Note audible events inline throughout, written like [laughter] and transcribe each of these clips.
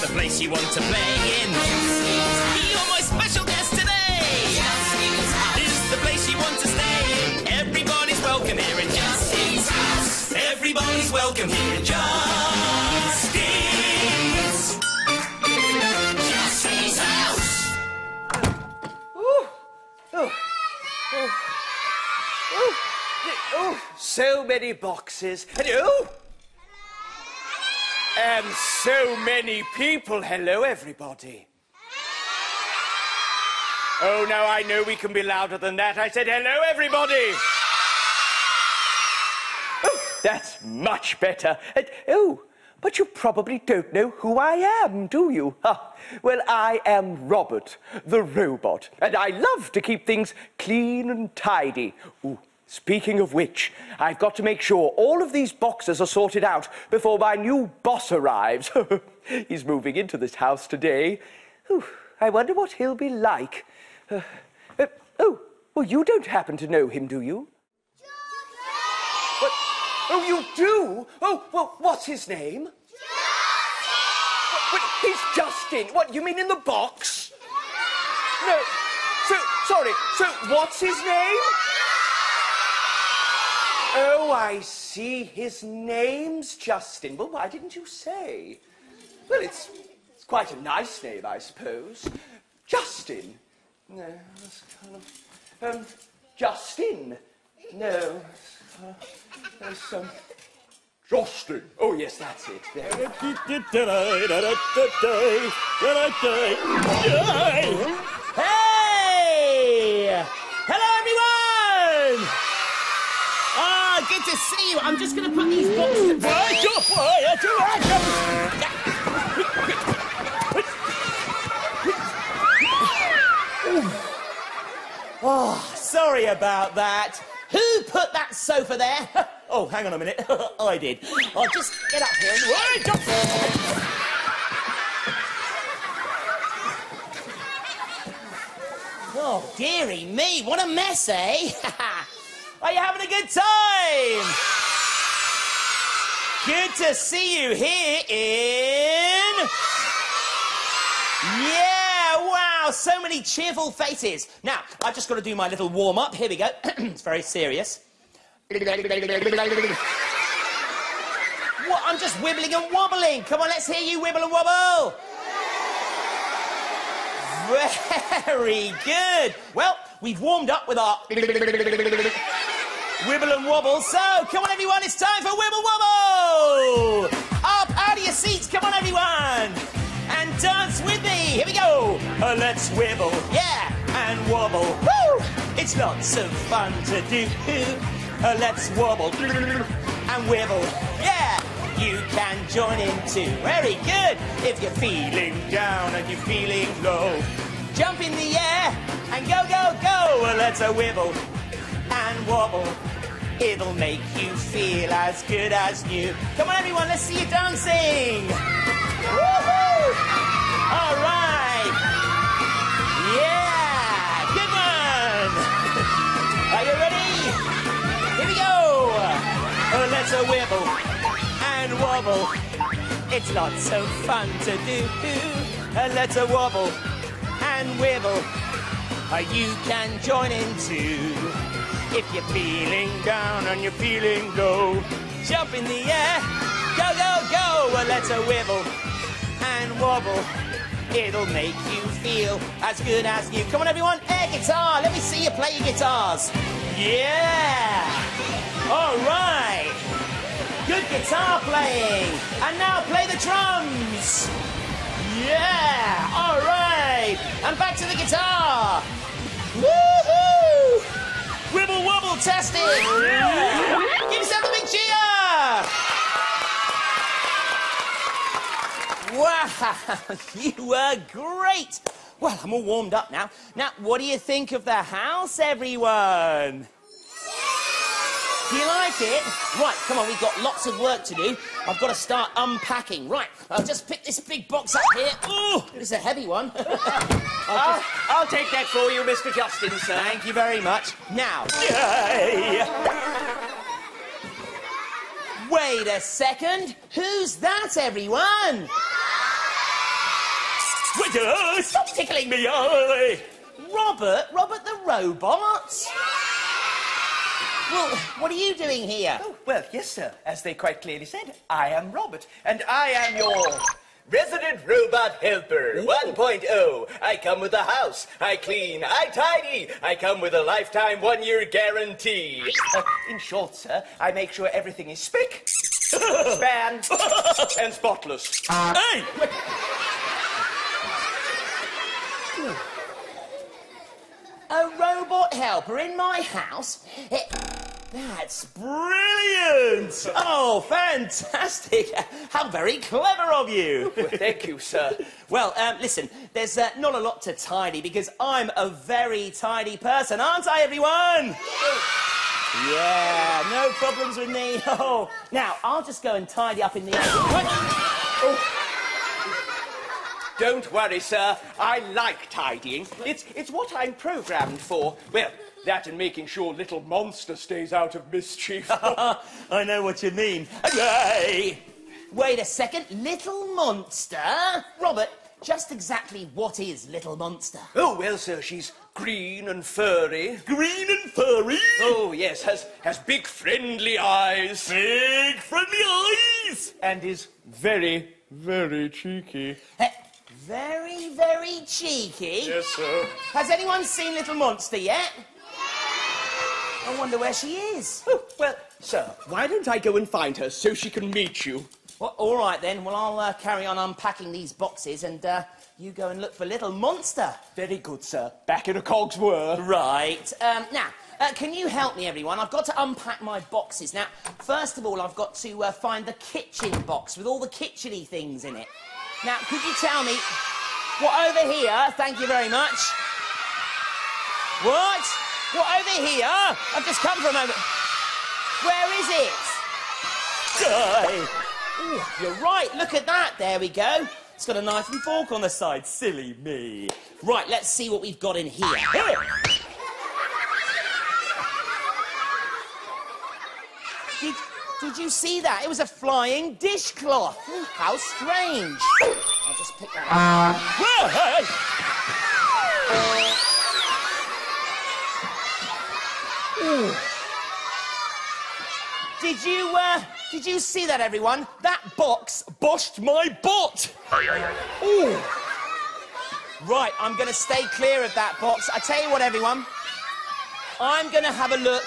the place you want to play in. You're my special guest today. This is the place you want to stay in. Everybody's welcome here in Justin's house. Everybody's welcome here in Justin's. Justin's house. Oh, oh, oh, oh, so many boxes. Oh, and so many people. Hello, everybody. Oh, now I know we can be louder than that. I said hello, everybody. Oh, that's much better. And, oh, but you probably don't know who I am, do you? Well, I am Robert, the robot, and I love to keep things clean and tidy. Ooh, speaking of which, I've got to make sure all of these boxes are sorted out before my new boss arrives. [laughs] He's moving into this house today. Ooh, I wonder what he'll be like. Uh, uh, oh, well, you don't happen to know him, do you? What? Oh, you do? Oh, well, what's his name? Justin! Wait, he's Justin. What, you mean in the box? No. So, sorry, so what's his name? Oh, I see. His name's Justin. Well, why didn't you say? Well, it's, it's quite a nice name, I suppose. Justin. No, that's kind of. Um, Justin. No. Uh, there's some. Justin. Oh, yes, that's it. There. Hey! Hello, everyone! Ah, good to see you. I'm just going to put these boxes. [sighs] Oh, sorry about that. Who put that sofa there? [laughs] Oh, hang on a minute. [laughs] I did. I'll just get up here and. Wait, jump. Oh, dearie me, what a mess, eh? [laughs] Are you having a good time? Good to see you here in. Yeah, wow, so many cheerful faces. Now, I've just got to do my little warm up. Here we go. [clears throat] it's very serious. What? I'm just wibbling and wobbling. Come on, let's hear you wibble and wobble. Very good. Well, we've warmed up with our wibble and wobble. So, come on, everyone, it's time for wibble wobble. Up out of your seats. Come on, everyone. And dance with me. Here we go. Uh, let's wibble. Yeah. And wobble. Woo. It's lots of fun to do. Uh, let's wobble and wibble. Yeah. You can join in too. Very good. If you're feeling down and you're feeling low, jump in the air and go, go, go. Well, let's a wibble wobble. It'll make you feel as good as new. Come on, everyone, let's see you dancing. Woohoo! All right. Yeah. Good one. Are you ready? Here we go. Oh, let's a wibble and wobble. It's lots of fun to do. And let's a wobble and wibble. Uh, You can join in too. If you're feeling down and you're feeling low, jump in the air. Go, go, go. Well, let's a wibble and wobble. It'll make you feel as good as you. Come on, everyone. Air guitar. Let me see you play your guitars. Yeah. All right. Good guitar playing. And now play the drums. Yeah. All right. And back to the guitar. Woohoo! Wibble wobble testing. Give yourself a big cheer. Wow, [laughs] you were great. Well, I'm all warmed up now. Now, what do you think of the house, everyone? Do you like it? Right, come on, we've got lots of work to do. I've got to start unpacking. Right, I'll just pick this big box up here. Ooh, it's a heavy one. [laughs] I'll, just... I'll, take that for you, Mr. Justin, sir. Thank you very much. Now. Yay! Wait a second. Who's that, everyone? Squidders! Stop tickling me! Robert? Robert the Robot? Yeah! Well, what are you doing here? Oh, well, yes, sir. As they quite clearly said, I am Robert, and I am your resident robot helper 1.0. I come with a house. I clean. I tidy. I come with a lifetime one-year guarantee. Uh, in short, sir, I make sure everything is spick, [laughs] span, and spotless. Hey! A robot helper in my house? That's brilliant! Oh, fantastic! [laughs] How very clever of you! Well, thank you, sir. Well, um, listen, there's uh, not a lot to tidy because I'm a very tidy person, aren't I, everyone? Yeah, no problems with me. [laughs] Oh, now I'll just go and tidy up in the. Oh, Don't worry, sir. I like tidying. It's, it's what I'm programmed for. Well, that and making sure little monster stays out of mischief. [laughs] I know what you mean. Hey! Wait a second, Little Monster? Robert, just exactly what is Little Monster? oh, well, sir, she's green and furry. Green and furry? Oh, yes, has, has big friendly eyes. Big friendly eyes! And is very, very cheeky. Eh, very, very cheeky. Yes, sir. Has anyone seen Little Monster yet? I wonder where she is. Oh, well, sir, why don't I go and find her so she can meet you? Well, all right then. Well, I'll uh, carry on unpacking these boxes and uh, you go and look for Little Monster. Very good, sir. Back in a cog's whir. Right. Um, now, uh, can you help me, everyone? I've got to unpack my boxes. Now, first of all, I've got to uh, find the kitchen box with all the kitcheny things in it. Now, could you tell me what over here? Thank you very much. What? What over here? I've just come for a moment. Where is it? Die. Ooh, you're right. Look at that. There we go. It's got a knife and fork on the side. Silly me. Right, let's see what we've got in here. Here. Did, did you see that? It was a flying dishcloth. How strange. I'll just pick that up. Did you, uh, did you see that, everyone? That box boshed my butt. Ooh. Right, I'm going to stay clear of that box. I tell you what, everyone. I'm going to have a look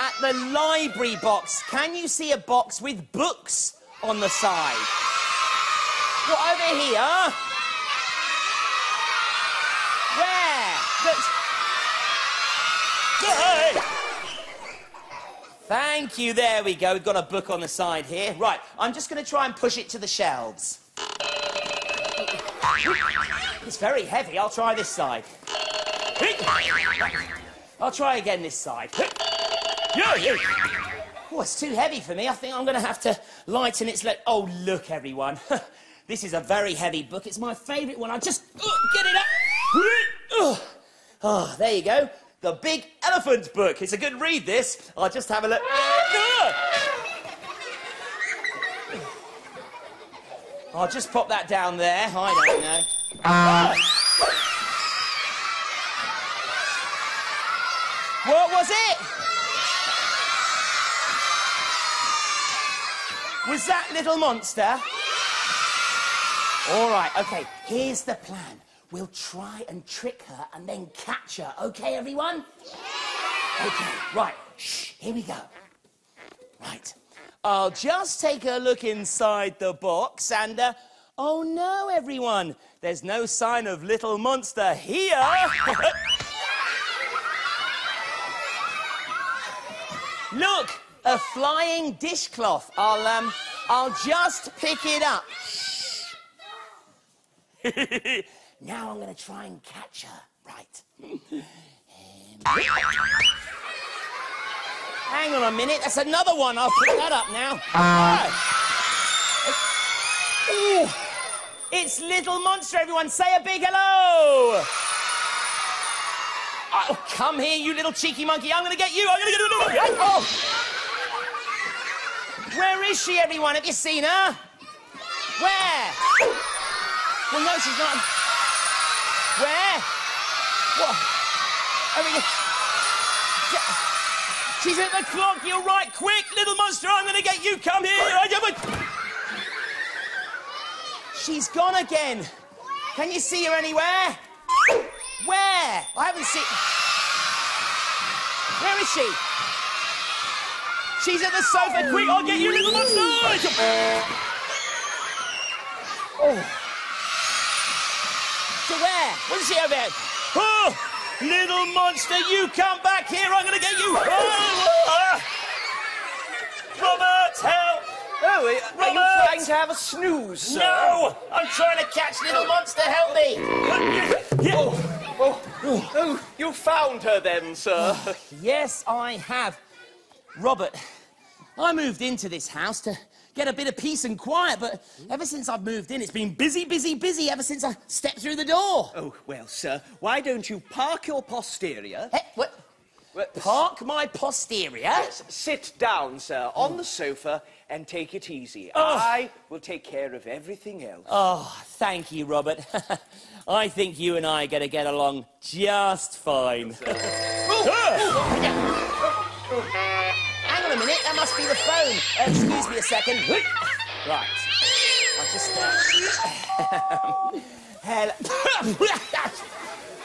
at the library box. Can you see a box with books on the side? What, over here? Where? Look. Hey! Thank you. There we go. We've got a book on the side here. Right, I'm just going to try and push it to the shelves. It's very heavy. I'll try this side. I'll try again this side. Oh, it's too heavy for me. I think I'm going to have to lighten its le- Oh, look, everyone. [laughs] this is a very heavy book. It's my favourite one. I'll just uh, get it up. Oh, oh, there you go. The Big Elephant Book. It's a good read, this. I'll just have a look. I'll just pop that down there. I don't know. What was it? Was that little monster? All right, okay, here's the plan. We'll try and trick her and then catch her, okay, everyone? Okay, right, shh, here we go. Right, I'll just take a look inside the box and, uh, oh no, everyone, there's no sign of little monster here. [laughs] Look, a flying dishcloth. I'll um, I'll just pick it up. [laughs] now I'm going to try and catch her. Right. Um, Hang on a minute. That's another one. I'll pick that up now. Ooh, it's Little Monster. Everyone, say a big hello. Oh, come here, you little cheeky monkey. I'm going to get you. I'm going to get you. Oh. Where is she, everyone? Have you seen her? Where? Well, no, she's not. Where? What? I mean, she's at the clock. You're right. Quick, little monster. I'm going to get you. Come here. I She's gone again. Can you see her anywhere? Where? I haven't seen. Where is she? She's at the sofa. Quick, I'll get you, little monster. Oh. To where? What is she over there? Oh, little monster, you come back here. I'm going to get you. Oh. Robert, help! Oh, are- you trying to have a snooze, sir? No! I'm trying to catch little monster. Help me! Oh, oh, oh, oh you found her then, sir. Yes, I have. Robert, I moved into this house to get a bit of peace and quiet, but ever since I've moved in, it's been busy, busy, busy ever since I stepped through the door. Oh, well, sir, why don't you park your posterior? Hey, what? Well, Park my posterior? s- Sit down, sir, on the sofa and take it easy. Oh. I will take care of everything else. Oh, thank you, Robert. [laughs] I think you and I are going to get along just fine. [laughs] Minute, that must be the phone. Uh, excuse me a second. Right. I'll just. Uh... [laughs] Hello. [laughs]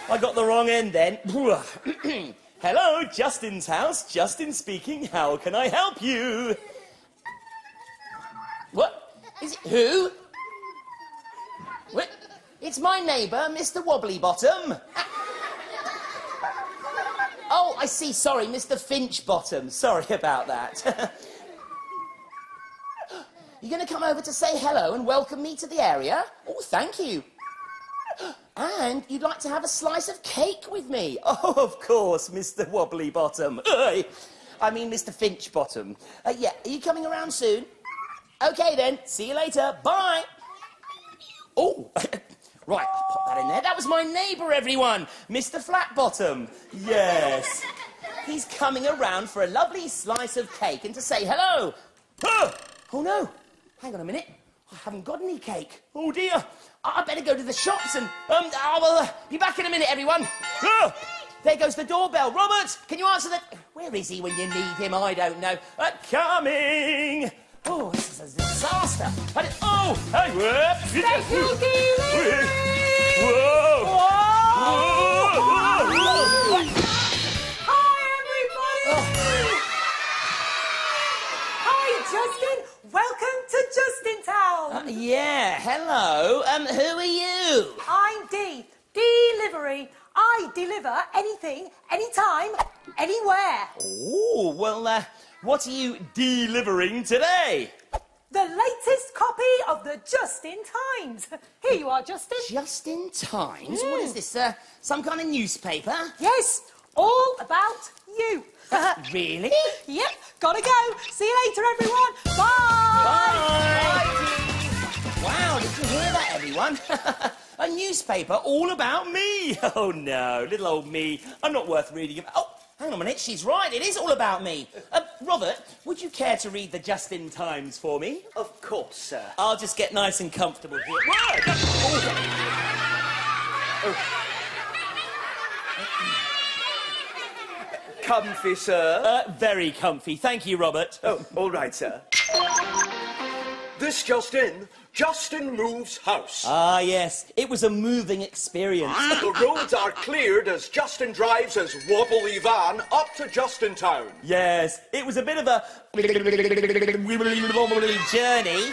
I got the wrong end then. [clears throat] Hello, Justin's house. Justin speaking. How can I help you? What? Is it who? What? It's my neighbour, Mr. Wobbly Bottom. [laughs] I see. Sorry, Mr. Finch Bottom. Sorry about that. [laughs] You're going to come over to say hello and welcome me to the area? Oh, thank you. And you'd like to have a slice of cake with me? [laughs] Oh, of course, Mr. Wobbly Bottom. [laughs] I mean, Mr. Finch Bottom. Uh, yeah, are you coming around soon? Okay then, see you later. Bye. Oh, right, I'll pop that in there. That was my neighbour, everyone, Mr. Flatbottom. Yes. He's coming around for a lovely slice of cake and to say hello. Oh, oh no, hang on a minute. I haven't got any cake. Oh dear. I I better go to the shops and um, I will uh, be back in a minute, everyone. Oh, there goes the doorbell. Robert, can you answer the? Where is he when you need him? I don't know. Uh, coming. Oh, this is a disaster. I did- oh, hey, whoop. Delivery! Whoa. Whoa! Whoa. Whoa. Whoa. Hi, everybody! Hi, Justin. Welcome to Justin Town. Uh, yeah, hello. Um, who are you? I'm Dee. Delivery. I deliver anything, anytime, anywhere. Oh, well, uh, what are you delivering today? The latest copy of the Justin Times. [laughs] Here you are, Justin. Just in times? What is this? Uh, some kind of newspaper? Yes, all about you. [laughs] Really? yep, gotta go. See you later, everyone. Bye. Bye. Wow, did you hear that, everyone? [laughs] A newspaper all about me. Oh no, little old me. I'm not worth reading about. Oh, hang on a minute. She's right. It is all about me. Uh, Robert, would you care to read the Justin Times for me? Of course, sir. I'll just get nice and comfortable here. Whoa! Oh, Comfy, sir. uh, very comfy. Thank you, Robert. Oh, all right, sir. This just in. Justin moves house. Ah, yes. It was a moving experience. [laughs] the roads are cleared as Justin drives his wobbly van up to Justintown. Yes, it was a bit of a journey,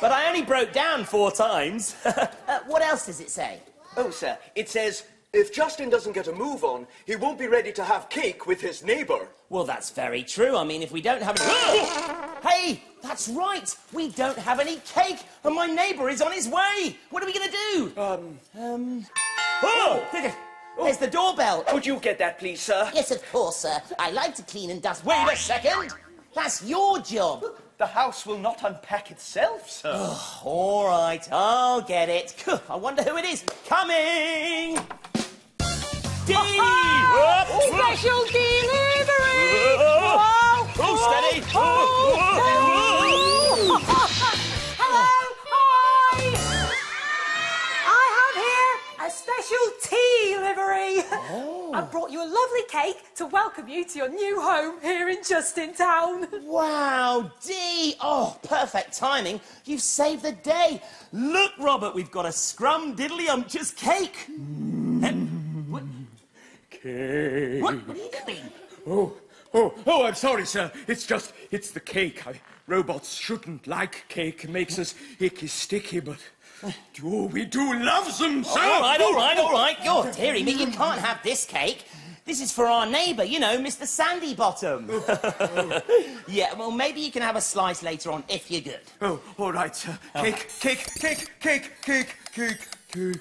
but I only broke down four times. [laughs] uh, what else does it say? Oh, sir, it says if Justin doesn't get a move on, he won't be ready to have cake with his neighbour. Well, that's very true. I mean, if we don't have any. [gasps] hey, that's right. We don't have any cake, and my neighbour is on his way. What are we going to do? Um, Um. Oh! There's the doorbell. could you get that, please, sir? Yes, of course, sir. I like to clean and dust. Wait a second. That's your job. The house will not unpack itself, sir. All right, I'll get it. [laughs] I wonder who it is. Coming! Special delivery. Whoa. Oh, steady. Whoa. Hello. Hi. I have here a special tea livery. Oh. I brought you a lovely cake to welcome you to your new home here in Justintown. Wow, Dee! Oh, perfect timing. You've saved the day. Look, Robert, we've got a scrum diddly umptious cake. What? Cake. What, what are you doing? Oh, oh, oh, I'm sorry, sir. It's just, it's the cake. I, robots shouldn't like cake. It makes us icky sticky, but... Oh, we do love them, sir! All right, all right, all right. Oh. You're tearing me. You can't have this cake. This is for our neighbour, you know, Mr. Sandy Bottom. Oh, oh. [laughs] yeah, well, maybe you can have a slice later on if you're good. Oh, all right, sir. Cake, cake, cake, cake, cake, cake, cake,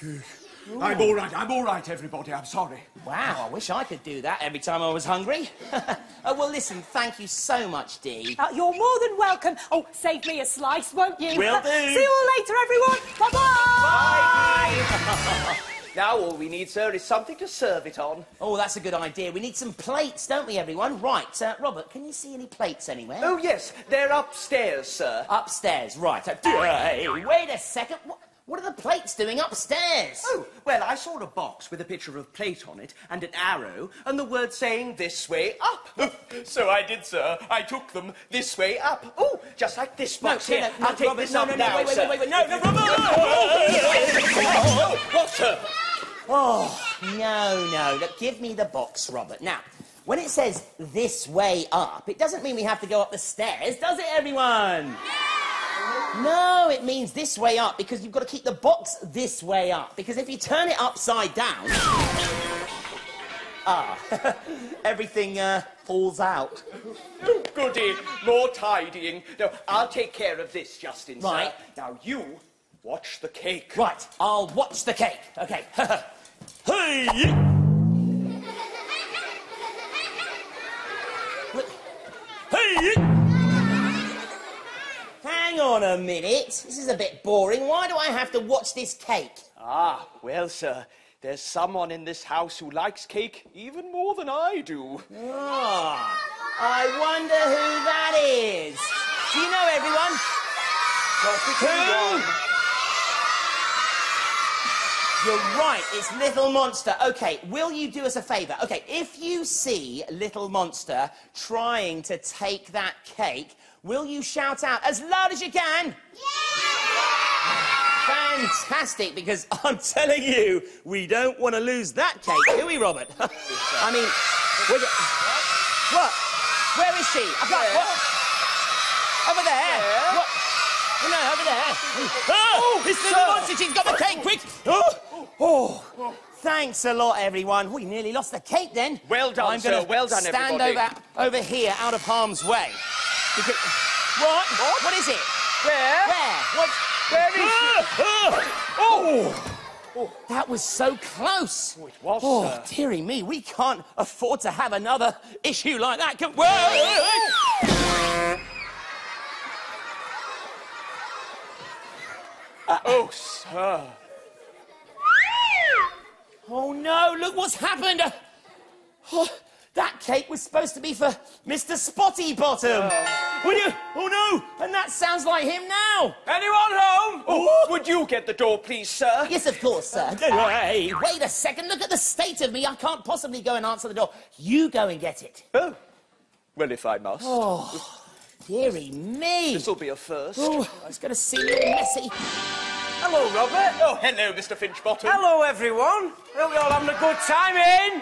cake. I'm all right, I'm all right, everybody. I'm sorry. Wow, I wish I could do that every time I was hungry. [laughs] oh, well, listen, thank you so much, Dee. Uh, you're more than welcome. Oh, save me a slice, won't you? Will [laughs] do. See you all later, everyone. Bye-bye. Bye. [laughs] Now all we need, sir, is something to serve it on. Oh, that's a good idea. We need some plates, don't we, everyone? Right, uh, Robert, can you see any plates anywhere? Oh, yes, they're upstairs, sir. Upstairs, right. Uh, Hey, wait a second. What, what are the plates doing upstairs? Oh, well, I saw a box with a picture of plate on it and an arrow and the word saying this way up. [laughs] so I did, sir. I took them this way up. Oh, just like this box no, here. no, no, I'll take Robert, this no, up no, no, now, wait, wait, sir. wait, wait, no, no, Robert! [laughs] Oh, what, sir? Oh, no, no. Look, give me the box, Robert. Now, when it says this way up, it doesn't mean we have to go up the stairs, does it, everyone? No, it means this way up because you've got to keep the box this way up. Because if you turn it upside down. Ah, [laughs] everything uh, falls out. Oh, goody. More tidying. No, I'll take care of this, Justin, sir. Right. Now you watch the cake. Right, I'll watch the cake. Okay. [laughs] hey! [laughs] Hey! Hang on a minute. This is a bit boring. Why do I have to watch this cake? Ah, well, sir, there's someone in this house who likes cake even more than I do. Ah, I wonder who that is. Do you know everyone? Who? You're right, it's Little Monster. Okay, will you do us a favour? Okay, if you see Little Monster trying to take that cake, will you shout out as loud as you can? Yeah! Fantastic, because [laughs] I'm telling you, we don't want to lose that cake, do we, Robert? [laughs] I mean, we're what? Where is she? I can't. What? Over there. What? Oh, no, over there. Oh, oh it's Little Monster. She's got the cake. Quick. Oh, oh. Thanks a lot, everyone. We nearly lost the cake then. Well done, I'm gonna sir. Well done, stand everybody. over, over here, out of harm's way. Because- what? What? What is it? Where? Where? What? Where is she? [gasps] Oh! Oh! oh! That was so close. Oh, it was, Oh, sir. dearie me, we can't afford to have another issue like that. Can... Whoa! Oh, sir. Oh no, look what's happened. Uh, oh, that cake was supposed to be for Mr. Spotty Bottom. Will you? Oh no! And that sounds like him now. Anyone home? Oh, would you get the door, please, sir? Yes, of course, sir. Hey, wait a second. Look at the state of me. I can't possibly go and answer the door. You go and get it. Oh. Well, if I must. Oh, dearie me. This'll be a first. Oh, it's going to seem a little messy. Hello, Robert. Oh, hello, Mr. Finchbottom. Hello, everyone. Hope you're all having a good time in.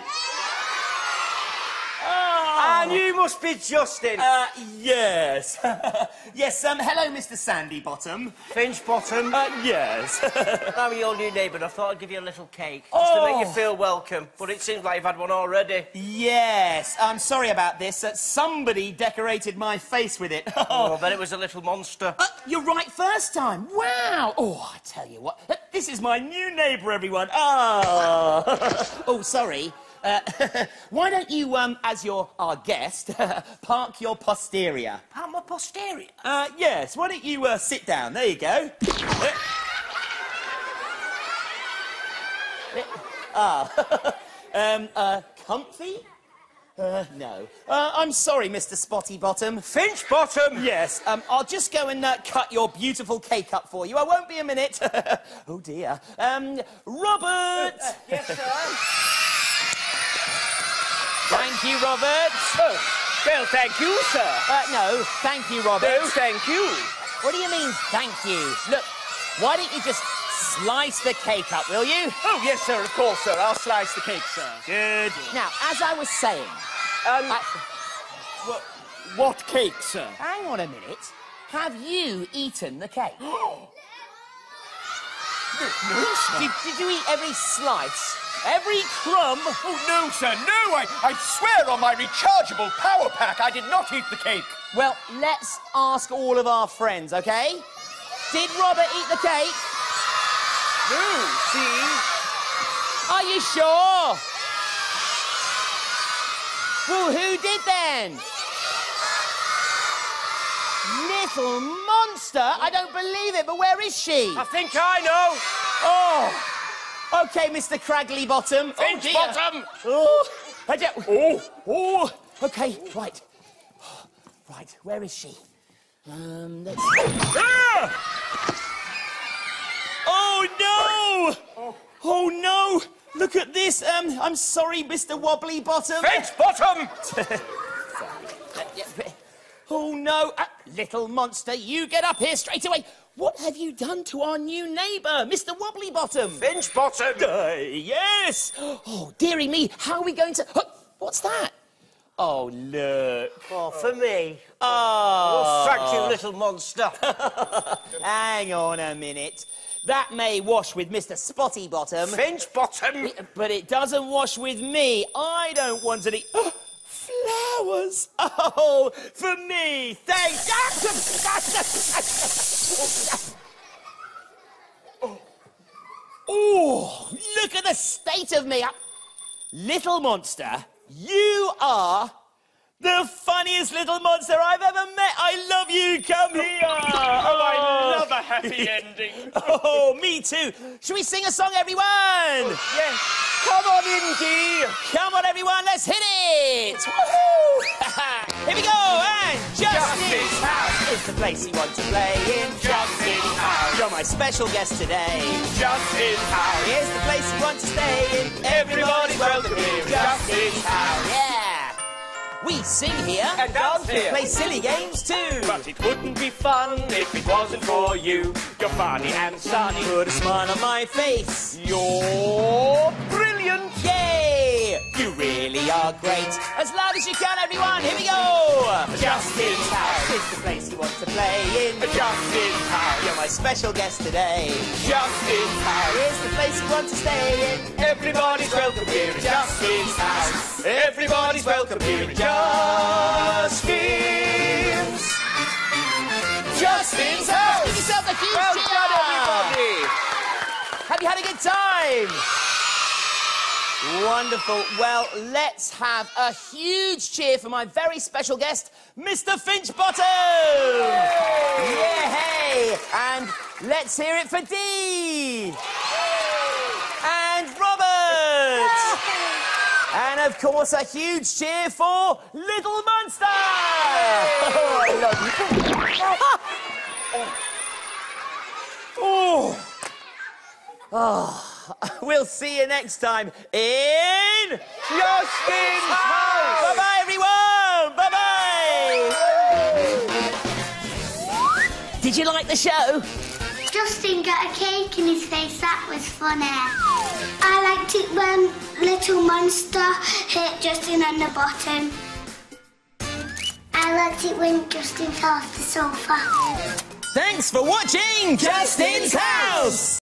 And you must be Justin. Uh, yes. [laughs] yes, um, hello, Mr. Sandy Bottom. Finch Bottom. Uh, yes. [laughs] I'm your new neighbour. and I thought I'd give you a little cake just to make you Oh. feel welcome. But it seems like you've had one already. yes, I'm sorry about this. Uh, somebody decorated my face with it. [laughs] Oh, I bet it was a little monster. Uh, you're right first time. Wow. Oh, I tell you what. uh, This is my new neighbour, everyone. Oh. oh, sorry. Uh, [laughs] why don't you, um, as your our guest, [laughs] park your posterior? How my posterior? Uh, yes. Why don't you uh, sit down? There you go. Uh, [laughs] Ah. um, uh, comfy? No. Uh, I'm sorry, Mr. Spotty Bottom. Finch Bottom! Yes, um, I'll just go and uh, cut your beautiful cake up for you. I won't be a minute. oh dear. Um, Robert! Yes, sir. Thank you, Robert. Oh, well, thank you, sir. Uh, no, thank you, Robert. No, thank you. What do you mean, thank you? Look, why don't you just slice the cake up, will you? Oh, yes, sir, of course, sir. I'll slice the cake, sir. Good. Now, as I was saying, Um, I... wha- what cake, sir? hang on a minute. Have you eaten the cake? no, [gasps] Did, did you eat every slice? Every crumb? Oh, no, sir, no! I, I swear on my rechargeable power pack I did not eat the cake. Well, let's ask all of our friends, okay? Did Robert eat the cake? No, see? Are you sure? Well, who did then? Little monster? I don't believe it, but where is she? I think I know. Oh! Okay, Mr. Craggly Bottom. Finch oh. Bottom. Oh, I don't... Oh, Oh, okay, right. Right, where is she? Um, let's... Ah! Oh, no! Oh, no! Look at this. Um, I'm sorry, Mr. Wobbly Bottom. [laughs] Finch Bottom! Oh, no. Uh, little monster, you get up here straight away. What have you done to our new neighbour, Mr. Wobbly Bottom? Finch Bottom! Uh, yes. Oh, dearie me, how are we going to... Oh, what's that? Oh, look. Oh, for me. Oh. Thank you, little monster. [laughs] Hang on a minute. That may wash with Mr. Spotty Bottom, Finch Bottom! but it doesn't wash with me. I don't want any [gasps] flowers. Oh, for me. thank Thanks. oh, look at the state of me. Little monster, you are the funniest little monster I've ever met. I love you. Come here. Oh, I love a happy [laughs] ending. Oh, me too. Should we sing a song, everyone? Oh, yes. Come on, Indy. Come on, everyone, let's hit it! Woohoo! [laughs] Here we go, and Justin's house is the place you want to play in. Justin's house. You're my special guest today. Justin's house. Here's the place you want to stay in. Everybody's welcome here in Justin's house. Yeah. We sing here And dance here. play silly games too. But it wouldn't be fun if it wasn't for you. You're funny and sunny. Put a smile on my face. You're! You really are great. As loud as you can, everyone. Here we go. Justin's house. is the place you want to play in. Justin's house. You're my special guest today. Justin's house. is the place you want to stay in. Everybody's welcome here in Justin's house. Everybody's welcome here in Justin's. Justin's house. Give yourself a huge Well cheer. done, everybody. Have you had a good time? Wonderful. Well, let's have a huge cheer for my very special guest, Mr. Finch Bottom. Yeah, hey. And let's hear it for Dee. And Robert. And of course, a huge cheer for Little Monster! Oh, I love you. oh. Oh. [laughs] We'll see you next time in Justin's house. Bye bye, everyone! Bye bye! Did you like the show? Justin got a cake in his face. That was funny. I liked it when Little Monster hit Justin on the bottom. I liked it when Justin fell off the sofa. Thanks for watching Justin's House!